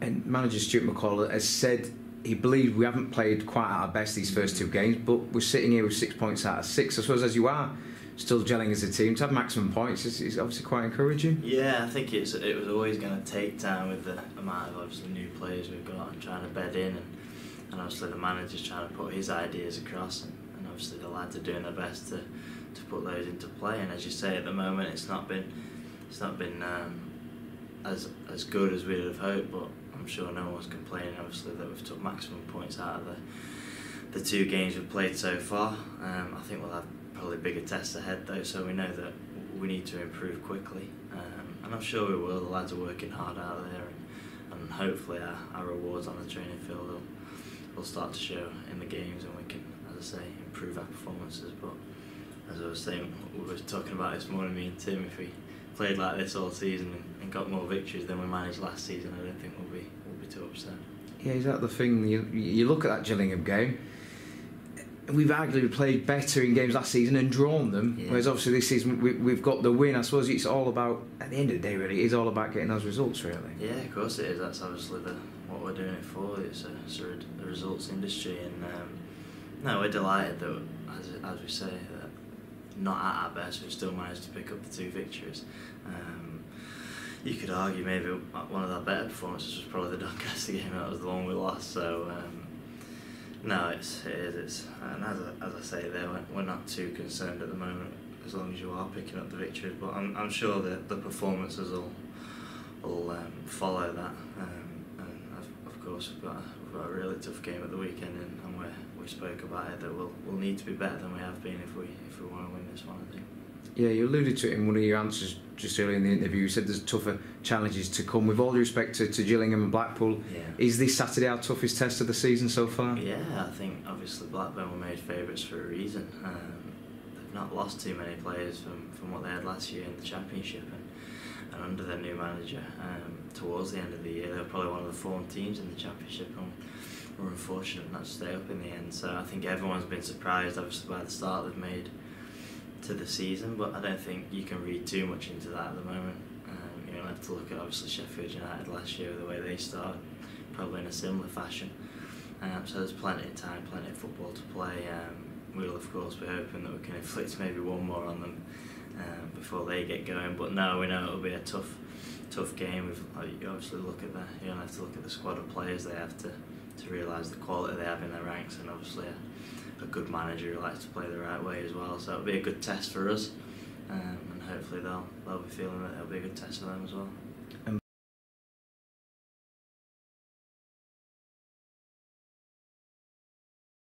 And manager Stuart McCall has said he believes we haven't played quite at our best these first two games, but we're sitting here with six points out of six. I suppose as you are still gelling as a team to have maximum points is, is obviously quite encouraging. Yeah, I think it's it was always going to take time with the amount of obviously new players we've got and trying to bed in, and, and obviously the manager's trying to put his ideas across, and, and obviously the lads are doing their best to, to put those into play. And as you say, at the moment it's not been it's not been um, as as good as we'd have hoped, but I'm sure no one's complaining. Obviously that we've took maximum points out of the the two games we've played so far. Um, I think we'll have probably bigger tests ahead though, so we know that we need to improve quickly. Um, and I'm sure we will. The lads are working hard out there, and, and hopefully our, our rewards on the training field will, will start to show in the games, and we can, as I say, improve our performances. But as I was saying, we were talking about this morning, me and Tim, if we played like this all season got more victories than we managed last season, I don't think we'll be we'll be too upset. Yeah, is that the thing? You, you look at that Gillingham game we've arguably played better in games last season and drawn them. Yeah. Whereas obviously this season we, we've got the win. I suppose it's all about at the end of the day, really, it's all about getting those results, really. Yeah, of course it is. That's obviously the what we're doing it for. It's a, it's a, a results industry, and um, no, we're delighted that, as, as we say, that not at our best, we've still managed to pick up the two victories. Um, you could argue maybe one of our better performances was probably the Doncaster game. That was the one we lost. So. Um, no, it's it is. It's and as I, as I say, there we're not too concerned at the moment as long as you are picking up the victories. But I'm I'm sure that the performances will will um, follow that. Um, and of, of course we've got a, we've got a really tough game at the weekend, and, and we we spoke about it that we'll we'll need to be better than we have been if we if we want to win this one. I think. Yeah, you alluded to it in one of your answers just earlier in the interview. You said there's tougher challenges to come. With all due respect to, to Gillingham and Blackpool, yeah. is this Saturday our toughest test of the season so far? Yeah, I think obviously Blackburn were made favourites for a reason. Um, they've not lost too many players from, from what they had last year in the Championship, and, and under their new manager, um, towards the end of the year, they were probably one of the form teams in the Championship. And, were unfortunate not to stay up in the end. So I think everyone's been surprised, obviously, by the start they've made to the season, but I don't think you can read too much into that at the moment. Um, you know, have to look at obviously Sheffield United last year, the way they started, probably in a similar fashion. Um, so there's plenty of time, plenty of football to play. Um, we'll of course be hoping that we can inflict maybe one more on them um, before they get going. But no, we know it'll be a tough, tough game. We've obviously look at the you know have to look at the squad of players they have to to realise the quality they have in their ranks, and obviously a good manager who likes to play the right way as well. So it'll be a good test for us, um, and hopefully they'll they'll be feeling that it'll be a good test for them as well. And